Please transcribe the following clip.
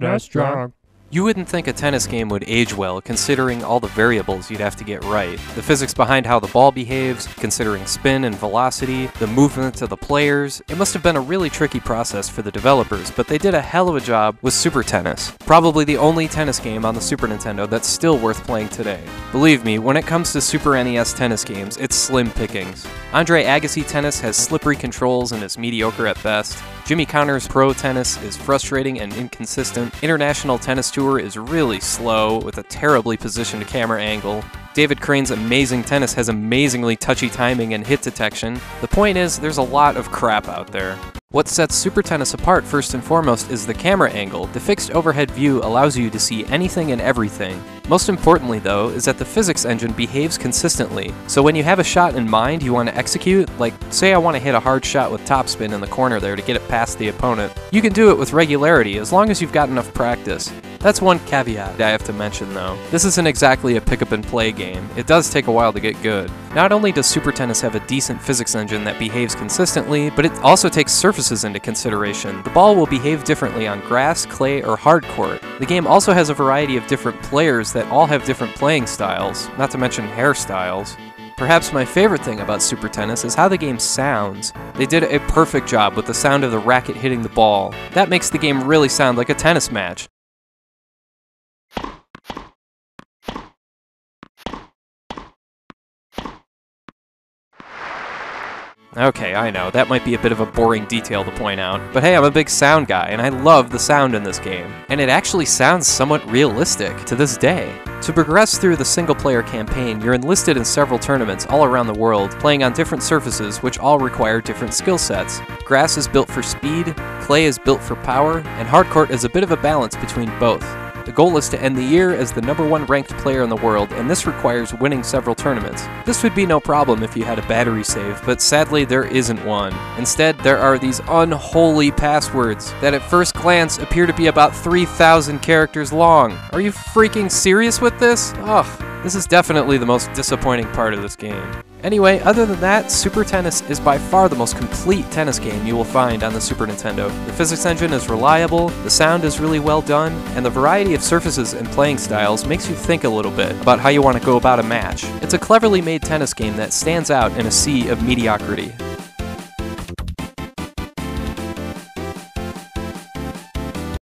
nice job. You wouldn't think a tennis game would age well, considering all the variables you'd have to get right. The physics behind how the ball behaves, considering spin and velocity, the movements of the players. It must have been a really tricky process for the developers, but they did a hell of a job with Super Tennis. Probably the only tennis game on the Super Nintendo that's still worth playing today. Believe me, when it comes to Super NES tennis games, it's slim pickings. Andre Agassi Tennis has slippery controls and is mediocre at best. Jimmy Connors Pro Tennis is frustrating and inconsistent. International Tennis Tour is really slow with a terribly positioned camera angle. David Crane's amazing tennis has amazingly touchy timing and hit detection. The point is, there's a lot of crap out there. What sets Super Tennis apart first and foremost is the camera angle. The fixed overhead view allows you to see anything and everything. Most importantly though, is that the physics engine behaves consistently. So when you have a shot in mind you want to execute, like say I want to hit a hard shot with topspin in the corner there to get it past the opponent, you can do it with regularity as long as you've got enough practice. That's one caveat I have to mention though. This isn't exactly a pick up and play game. It does take a while to get good. Not only does Super Tennis have a decent physics engine that behaves consistently, but it also takes surfaces into consideration. The ball will behave differently on grass, clay, or hard court. The game also has a variety of different players that all have different playing styles, not to mention hairstyles. Perhaps my favorite thing about Super Tennis is how the game sounds. They did a perfect job with the sound of the racket hitting the ball. That makes the game really sound like a tennis match. Okay, I know, that might be a bit of a boring detail to point out, but hey, I'm a big sound guy, and I love the sound in this game. And it actually sounds somewhat realistic to this day. To progress through the single player campaign, you're enlisted in several tournaments all around the world, playing on different surfaces which all require different skill sets. Grass is built for speed, clay is built for power, and hardcourt is a bit of a balance between both. The goal is to end the year as the number one ranked player in the world, and this requires winning several tournaments. This would be no problem if you had a battery save, but sadly there isn't one. Instead, there are these unholy passwords that at first glance appear to be about 3,000 characters long. Are you freaking serious with this? Ugh. This is definitely the most disappointing part of this game. Anyway, other than that, Super Tennis is by far the most complete tennis game you will find on the Super Nintendo. The physics engine is reliable, the sound is really well done, and the variety of surfaces and playing styles makes you think a little bit about how you want to go about a match. It's a cleverly made tennis game that stands out in a sea of mediocrity.